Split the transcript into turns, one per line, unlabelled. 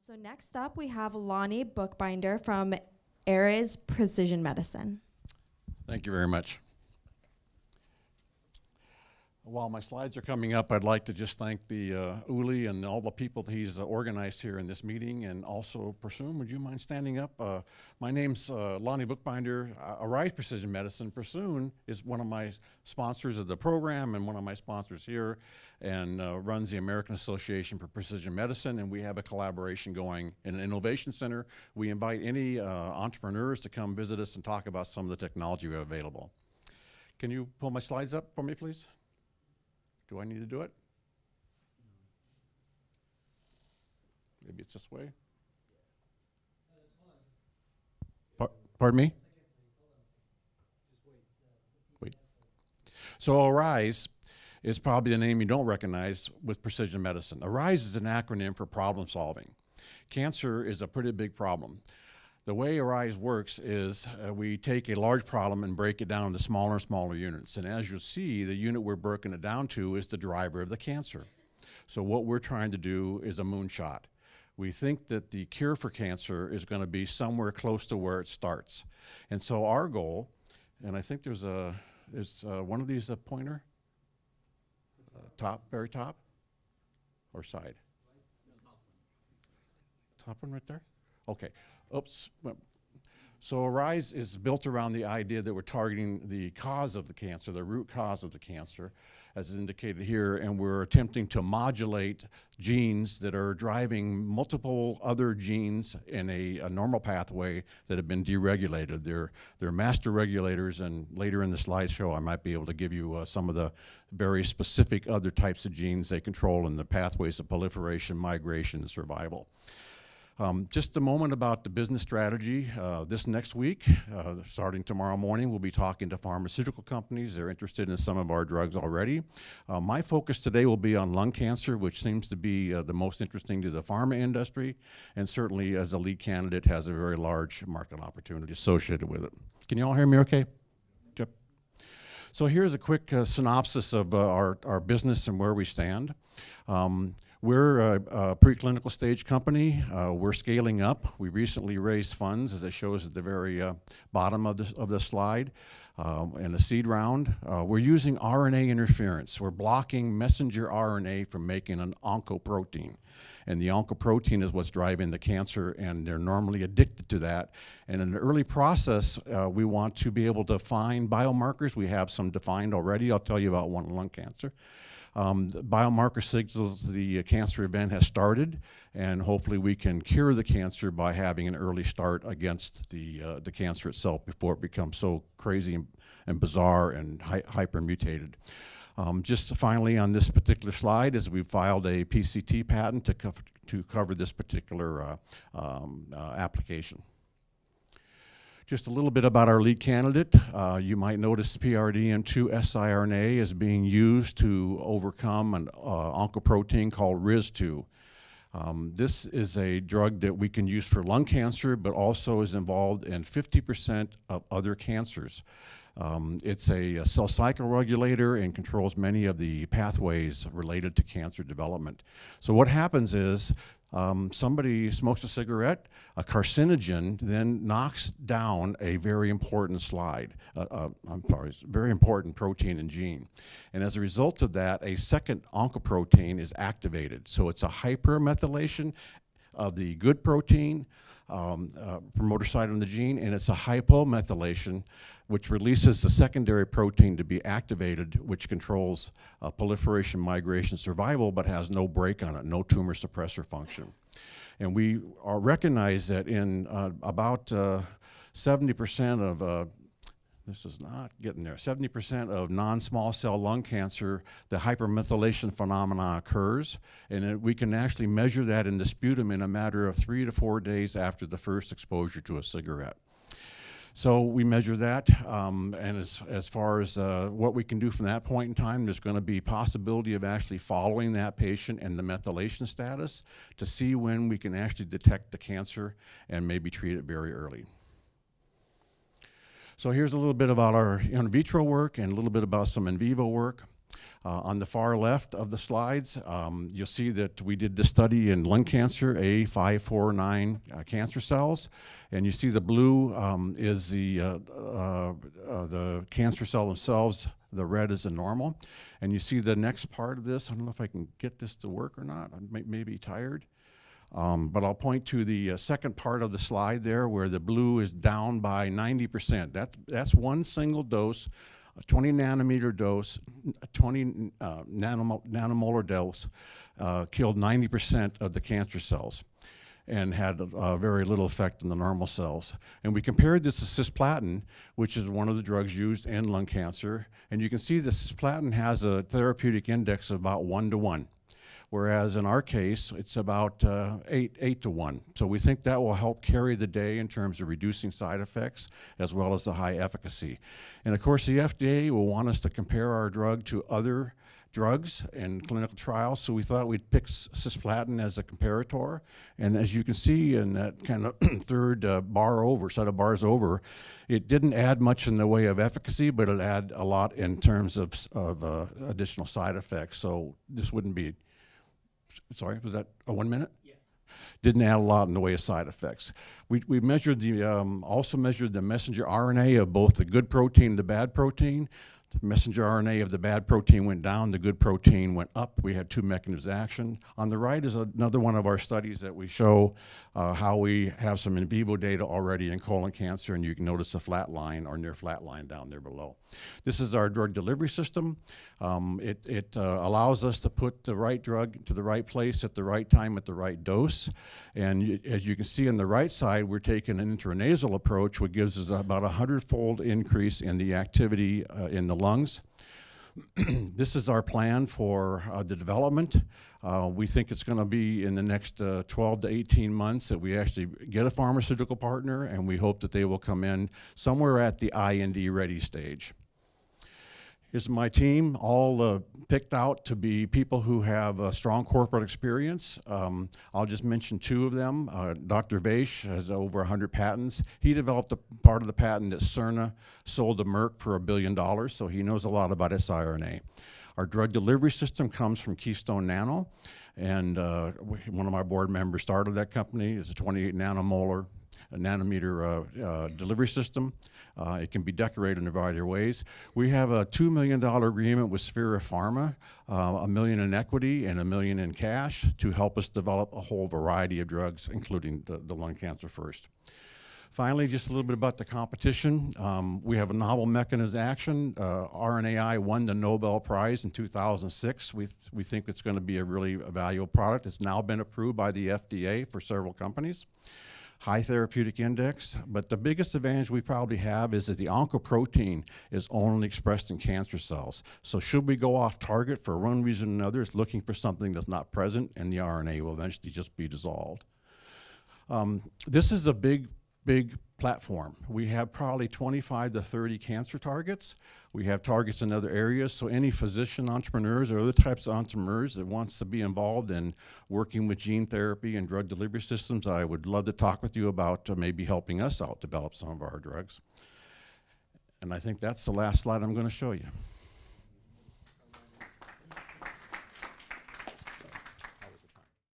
so next up, we have Lonnie Bookbinder from ARIZ Precision Medicine.
Thank you very much. While my slides are coming up, I'd like to just thank the uh, Uli and all the people that he's uh, organized here in this meeting, and also Presume. Would you mind standing up? Uh, my name's uh, Lonnie Bookbinder. Uh, ARIZ Precision Medicine. Presume is one of my sponsors of the program and one of my sponsors here, and uh, runs the American Association for Precision Medicine. And we have a collaboration going in an innovation center. We invite any entrepreneurs to come visit us and talk about some of the technology we have available. Can you pull my slides up for me, please? Do I need to do it? Maybe it's this way? Par- Pardon me? Wait. So ARIZ is probably the name you don't recognize with precision medicine. ARIZ is an acronym for problem solving. Cancer is a pretty big problem. The way ARIZ works is uh, we take a large problem and break it down into smaller and smaller units. And as you'll see, the unit we're breaking it down to is the driver of the cancer. So what we're trying to do is a moonshot. We think that the cure for cancer is going to be somewhere close to where it starts. And so our goal, and I think there's a, is uh, one of these a pointer? Uh, top, very top? Or side? Top one right there? Okay. Oops. So ARIZ is built around the idea that we're targeting the cause of the cancer, the root cause of the cancer, as is indicated here, and we're attempting to modulate genes that are driving multiple other genes in a, a normal pathway that have been deregulated. They're, they're master regulators, and later in the slideshow, I might be able to give you uh, some of the very specific other types of genes they control in the pathways of proliferation, migration, and survival. Um, just a moment about the business strategy. Uh, this next week, uh, starting tomorrow morning, we'll be talking to pharmaceutical companies. They're interested in some of our drugs already. Uh, my focus today will be on lung cancer, which seems to be uh, the most interesting to the pharma industry, and certainly as a lead candidate has a very large market opportunity associated with it. Can you all hear me okay? Yep. So here's a quick uh, synopsis of uh, our, our business and where we stand. Um, we're a, a, preclinical stage company. Uh, we're scaling up. We recently raised funds, as it shows at the very uh, bottom of the, of the slide, uh, in a seed round. Uh, we're using RNA interference. We're blocking messenger RNA from making an oncoprotein. And the oncoprotein is what's driving the cancer, and they're normally addicted to that. And in the early process, uh, we want to be able to find biomarkers. We have some defined already. I'll tell you about one lung cancer. Um, the biomarker signals the uh, cancer event has started, and hopefully we can cure the cancer by having an early start against the, uh, the cancer itself before it becomes so crazy and, and bizarre and hy. Um, just finally on this particular slide is we filed a PCT patent to, co to cover this particular uh, um, uh, application. Just a little bit about our lead candidate. Uh, you might notice PRDM2 siRNA is being used to overcome an uh, oncoprotein called RIZ2. Um, this is a drug that we can use for lung cancer, but also is involved in 50% of other cancers. Um, it's a, a, cell cycle regulator and controls many of the pathways related to cancer development. So what happens is um, somebody smokes a cigarette, a carcinogen then knocks down a very important slide, uh, uh, I'm sorry, very important protein and gene. And as a result of that, a second oncoprotein is activated. So it's a hypermethylation of the good protein, um, uh, promoter site on the gene, and it's a hypomethylation, which releases the secondary protein to be activated, which controls uh, proliferation, migration, survival, but has no brake on it, no tumor suppressor function. And we are recognize that in uh, about 70% uh, of uh, this is not getting there. 70% of non-small cell lung cancer, the hypermethylation phenomena occurs, and it, we can actually measure that in the sputum in a matter of three to four days after the first exposure to a cigarette. So we measure that, um, and as, as far as uh, what we can do from that point in time, there's going to be possibility of actually following that patient and the methylation status to see when we can actually detect the cancer and maybe treat it very early. So here's a little bit about our in vitro work and a little bit about some in vivo work. Uh, on the far left of the slides, um, you'll see that we did the study in lung cancer, A549 uh, cancer cells, and you see the blue um, is the uh, uh, uh, the cancer cell themselves. The red is the normal, and you see the next part of this. I don't know if I can get this to work or not. I may, may be tired. Um, but I'll point to the uh, second part of the slide there where the blue is down by 90%. That, that's one single dose, a 20 nanometer dose, a 20 uh, nanomo- nanomolar dose, uh, killed 90% of the cancer cells and had very little effect on the normal cells. And we compared this to cisplatin, which is one of the drugs used in lung cancer. And you can see that cisplatin has a therapeutic index of about one to one whereas in our case, it's about uh, eight, eight to one. So we think that will help carry the day in terms of reducing side effects as well as the high efficacy. And of course, the FDA will want us to compare our drug to other drugs in clinical trials, so we thought we'd pick cisplatin as a comparator. And as you can see in that kind of third uh, bar over, set of bars over, it didn't add much in the way of efficacy, but it had a lot in terms of, of uh, additional side effects. So this wouldn't be sorry, was that a one minute? Didn't add a lot in the way of side effects. We, we measured the, um, also measured the messenger RNA of both the good protein and the bad protein. The messenger RNA of the bad protein went down, the good protein went up. We had two mechanisms of action. On the right is another one of our studies that we show uh, how we have some in vivo data already in colon cancer, and you can notice a flat line or near flat line down there below. This is our drug delivery system. Um, it it uh, allows us to put the right drug to the right place at the right time at the right dose. And as you can see on the right side, we're taking an intranasal approach, which gives us about a hundredfold increase in the activity uh, in the lungs. this is our plan for uh, the development. Uh, we think it's going to be in the next uh, 12 to 18 months that we actually get a pharmaceutical partner, and we hope that they will come in somewhere at the IND ready stage. Here's my team, all uh, picked out to be people who have uh, strong corporate experience. Um, I'll just mention two of them. Uh, Dr. Vaish has over 100 patents. He developed a part of the patent that Sirna sold to Merck for a billion dollars, so he knows a lot about siRNA. Our drug delivery system comes from Keystone Nano, and uh, one of my board members started that company. It's a 28 nanomolar a nanometer uh, uh, delivery system. Uh, it can be decorated in a variety of ways. We have a $2 million agreement with Sphera Pharma, uh, a million in equity and a million in cash to help us develop a whole variety of drugs, including the, the lung cancer first. Finally, just a little bit about the competition. Um, we have a novel mechanism action. Uh, RNAi won the Nobel Prize in 2006. We, th- we think it's going to be a really valuable product. It's now been approved by the FDA for several companies. High therapeutic index, but the biggest advantage we probably have is that the oncoprotein is only expressed in cancer cells. So should we go off target for one reason or another, it's looking for something that's not present, and the RNA will eventually just be dissolved. Um, this is a big, big platform. We have probably 25 to 30 cancer targets. We have targets in other areas, so any physician entrepreneurs or other types of entrepreneurs that wants to be involved in working with gene therapy and drug delivery systems, I would love to talk with you about uh, maybe helping us out develop some of our drugs. And I think that's the last slide I'm going to show you.